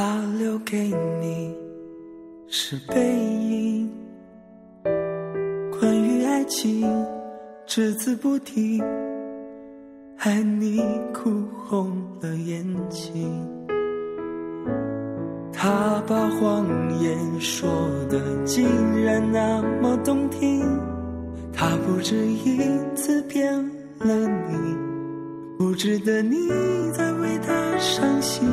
他留给你是背影，关于爱情只字不提，害你哭红了眼睛。他把谎言说的竟然那么动听，他不止一次骗了你，不值得你再为他伤心。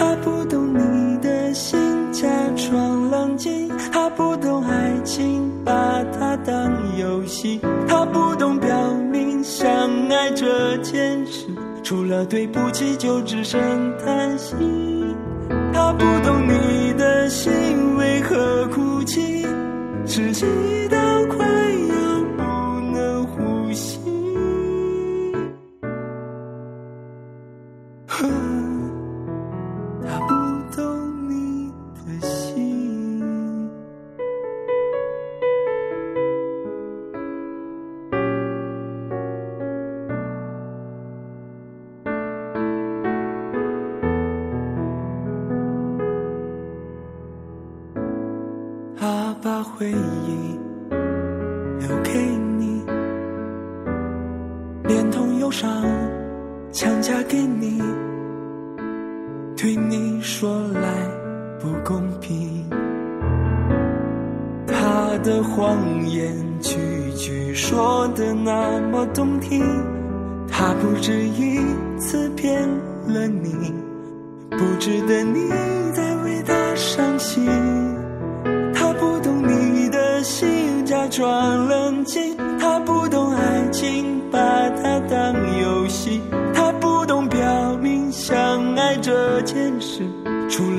他不懂你的心，假装冷静；他不懂爱情，把它当游戏；他不懂表明相爱这件事，除了对不起就只剩叹息。他不懂你的心为何哭泣，窒息他把回忆留给你，连同忧伤强加给你，对你说来不公平。他的谎言句句说的那么动听，他不止一次骗了你，不值得你再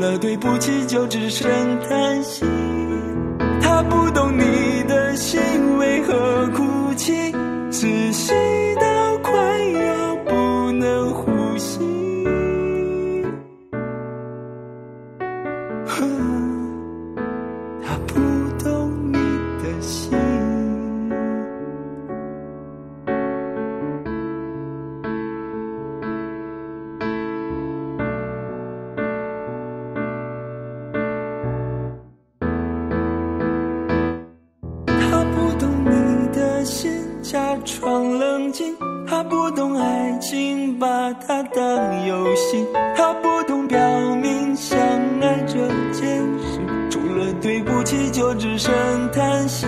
了对不起就只剩叹息。他不懂你的心为何哭泣，窒息到快要不能呼吸。冷静；他不懂爱情，把它当游戏；他不懂表明相爱这件事，除了对不起就只剩叹息。